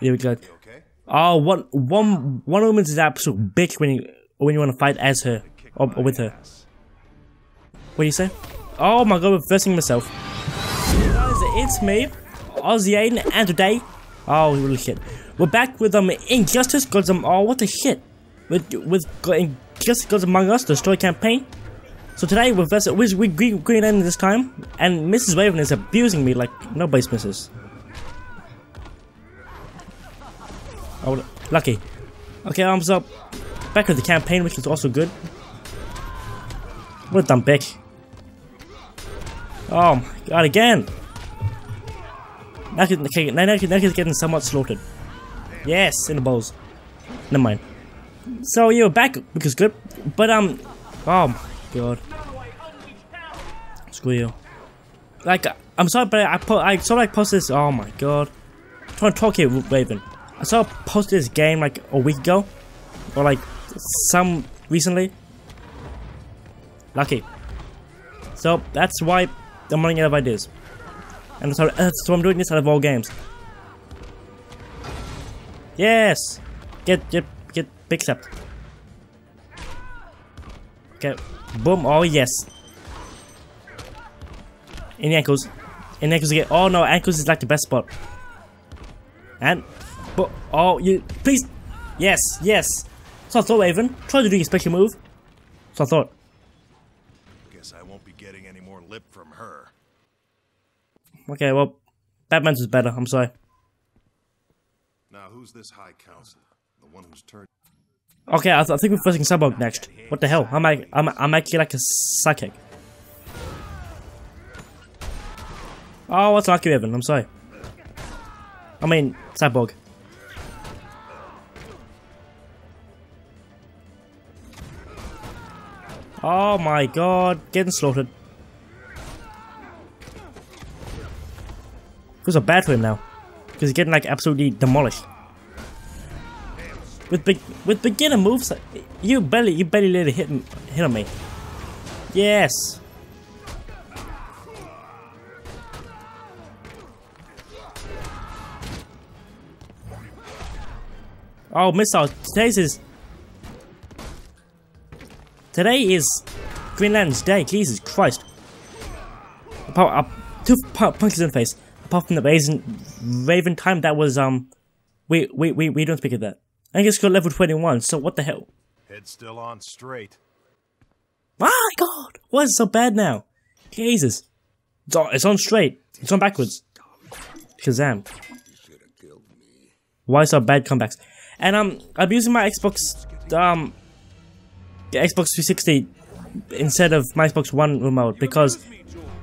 Here we go. Oh, one, one, one woman is absolute bitch when you when you want to fight as her or, or with her. What do you say? Oh my god, reversing myself. Guys, it's me, Aussie Aidan, and today, oh holy shit, we're back with um Injustice Gods um oh what the shit, with with Injustice Gods Among Us, the story campaign. So today we're versus with we Green Green Lantern this time, and Mrs. Raven is abusing me like nobody's misses. Oh, lucky. Okay, arms up. Back of the campaign, which is also good. What a dumb bitch. Oh my god, again! Now he's getting somewhat slaughtered. Yes, in the balls. Never mind. So, you're back, which is good. But, um, oh my god. Screw you. Like, I'm sorry, but I, po I saw like post this. Oh my god. I'm trying to talk here, Raven. I saw a post this game like a week ago, or like some recently. Lucky. So that's why I'm running out of ideas, and that's, that's why I'm doing this out of all games. Yes, get get get picked up. Okay, boom. Oh yes. In the ankles. In the ankles again. Oh no, ankles is like the best spot. And but, oh, you, please, yes, yes. So I thought, Raven, try to do your special move. So I thought. Guess I won't be getting any more lip from her. Okay, well, Batman's is better, I'm sorry. Now, who's this High Council? The one who's turned... Okay, I, th I think we're facing Cyborg next. What the hell? I'm, I'm, I'm actually like a psychic. Oh, what's lucky, Evan? I'm sorry. I mean, Cyborg. Oh my god, getting slaughtered. Feels so bad for him now. Because he's getting like absolutely demolished. With big with beginner moves, you barely you barely let it hit hit on me. Yes. Oh, missile. Is Today is Green Lantern's day, Jesus Christ. Apart, uh, two punches in the face. Apart from the Raven, Raven time, that was, um, we, we, we, we don't speak of that. I guess got level 21, so what the hell? Head still on straight. My god! Why is it so bad now? Jesus. It's on, it's on straight. It's on backwards. Shazam. Why so bad comebacks? And, um, I'm using my Xbox, um, Xbox 360 instead of my Xbox One remote because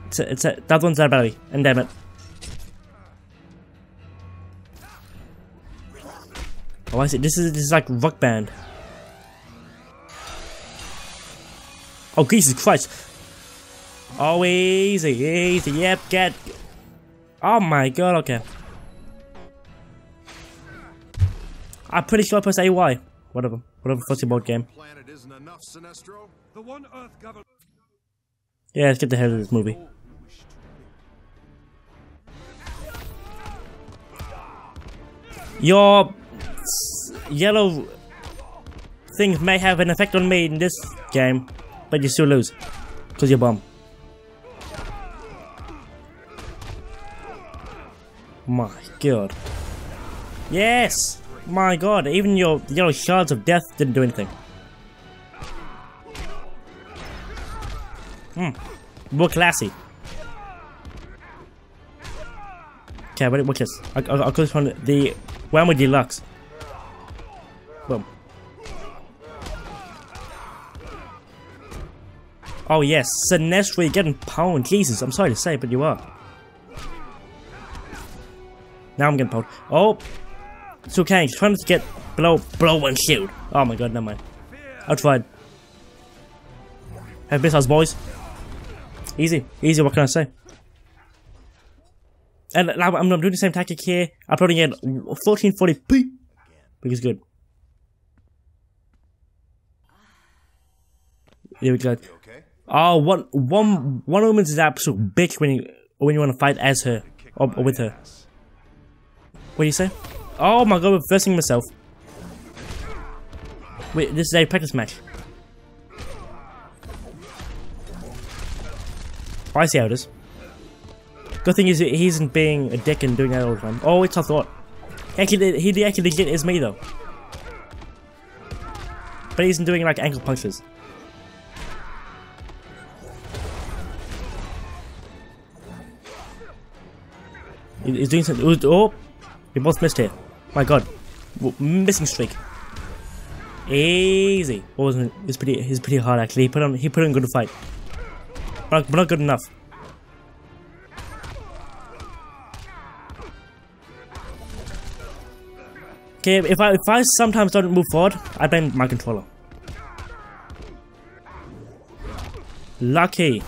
it's, a, it's a, that one's of battery, and damn it. Oh, I see. This is this is like rock band. Oh, Jesus Christ! Oh, easy, easy. Yep, get. Oh my God. Okay. I'm pretty sure I pressed AY. Whatever. Whatever fussy board game. Yeah, let's get the head of this movie. Your yellow things may have an effect on me in this game, but you still lose. Because you're bum. My god. Yes! My god, even your yellow shards of death didn't do anything. Hmm. More classy. Okay, what, what's this? I, I, I'll go on the Whammo Deluxe. Boom. Oh yes, Sinestro, getting pwned. Jesus, I'm sorry to say, but you are. Now I'm getting pwned. Oh, it's okay. He's trying to get blow, blow and shield. Oh my god, never mind. I tried. Have missiles, boys. Easy, easy. What can I say? And I'm, I'm doing the same tactic here. I'm Uploading it 1440p because good. Here we go. Oh, one, one, one woman is absolute bitch when you when you want to fight as her or, or with her. What do you say? Oh my god, reversing myself. Wait, this is a practice match. I see how it is. Good thing is he isn't being a dick and doing that all the time. Oh, it's a thought. Actually, he actually legit is me though. But he isn't doing like ankle punches. He's doing something. Oh, we both missed here. My God, missing streak. Easy. What wasn't? It's pretty. It's pretty hard actually. He put on. He put on good fight. But, but not good enough. Okay, if I if I sometimes don't move forward, I blame my controller. Lucky.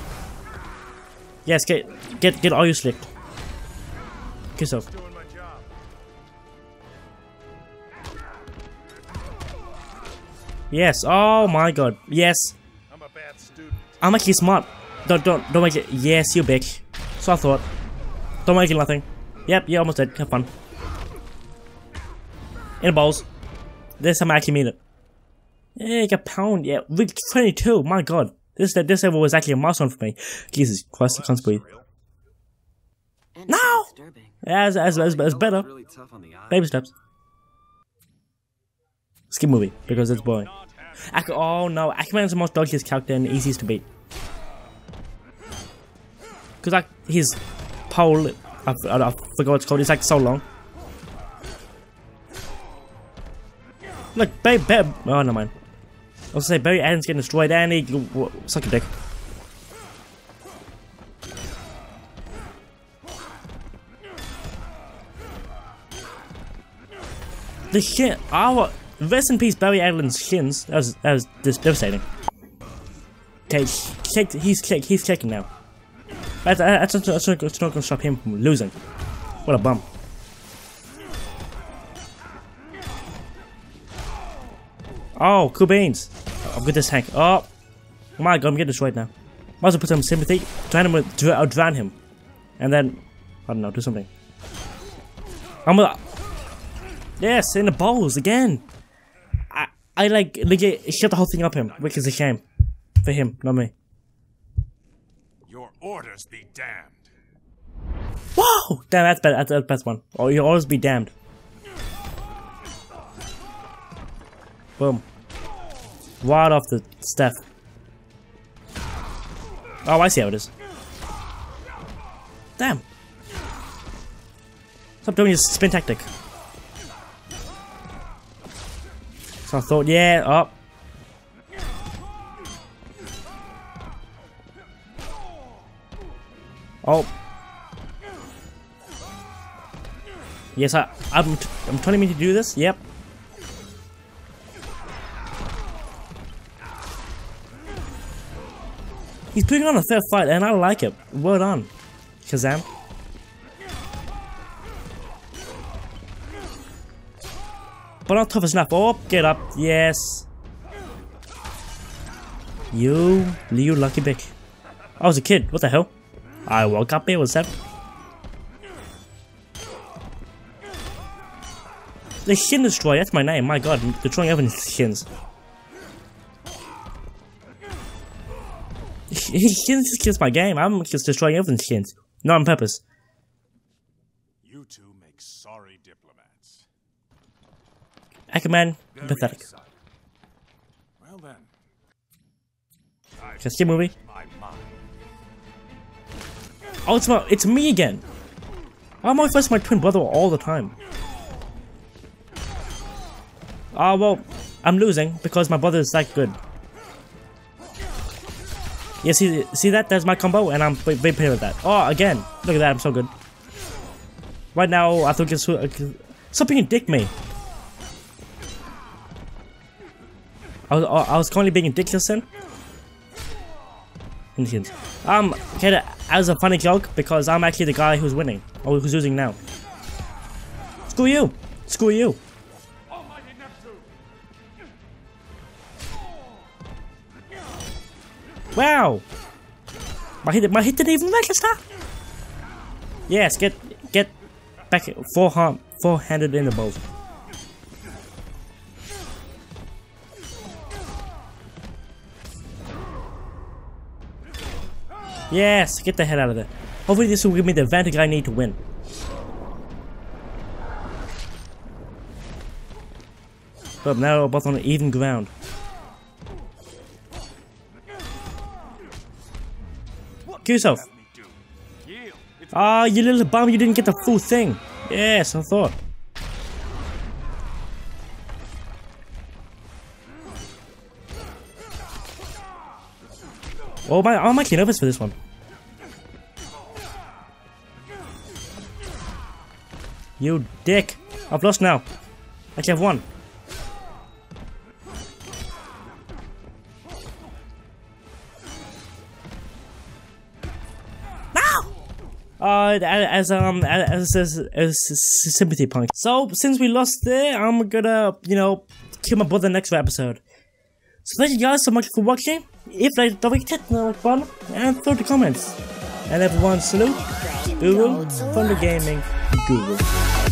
Yes, get get get all you slicked. Kiss off. Yes. Oh my god. Yes. I'm a bad student. I'm actually smart. Don't don't don't make it. Yes, you bitch. So I thought. Don't make it nothing. Yep, you're almost dead. Have fun. In the balls. This time I actually mean it. Yeah, a pound. Yeah, week 22. My god. This this level was actually a milestone for me. Jesus Christ, I can't breathe. No! As, as, as, as better. Baby steps. Skip movie, because it's boring. Ak oh no, Aquaman is the most dodgiest character and easiest to beat. Because like, his pole, I, I, I forgot what it's called, it's like so long. Look, babe, babe, oh no man. I was gonna say, Barry Allen's getting destroyed and he, suck a dick. The shit, our, rest in peace Barry Allen's shins, that was, that was devastating. Okay, kicked, he's kicked, he's kicking now. That's, that's, not gonna stop him from losing. What a bum. Oh, cool beans. I've got this tank. Oh, my god, I'm getting destroyed now. Might as well put some sympathy. Drown him with, dr uh, drown him. And then, I don't know, do something. I'm gonna... Yes, in the balls again. I, like, legit, shut the whole thing up him, which is a shame. For him, not me. Your orders be damned. Whoa! Damn, that's bad. That's the best one. Oh, you always be damned. Boom. Right off the staff. Oh, I see how it is. Damn. Stop doing your spin tactic. So I thought, yeah, up. Oh. Yes, I, I'm, t I'm telling me to do this. Yep. He's putting on a fair fight, and I like it. Well done, Shazam. But not tough enough. Oh, get up. Yes. You, you lucky bitch. I was a kid. What the hell? I woke up here with seven. The Shin Destroyer, that's my name, my god, destroying everyone's shins. Shins just kills my game, I'm just destroying everyone's shins. Not on purpose. You two make sorry diplomats. Aquaman, pathetic. Well then, Just a movie. Oh, it's, my, it's me again. I'm always fighting my twin brother all the time. Ah, uh, well, I'm losing because my brother is that good. Yeah, see, see that? That's my combo, and I'm very paid with that. Oh, again. Look at that, I'm so good. Right now, I think it's... Uh, a dick, me. I was, I was currently being ridiculous then. Um, okay, as a funny joke, because I'm actually the guy who's winning. Or who's losing now. Screw you! Screw you! Wow! My hit, my hit didn't even register! Yes, get, get back, four four-handed in the bowl. Yes, get the head out of there. Hopefully this will give me the advantage I need to win. But now we're both on even ground. Kill yourself. Ah, oh, you little bum, you didn't get the full thing. Yes, I thought. Oh my, I'm actually nervous for this one. You dick. I've lost now. Actually, I've won. uh, as um as, as, as sympathy point. So since we lost there, I'm gonna you know kill my brother next episode. So thank you guys so much for watching. If you like, forget to hit the like button and throw the comments. And everyone salute, Guru the gaming guru.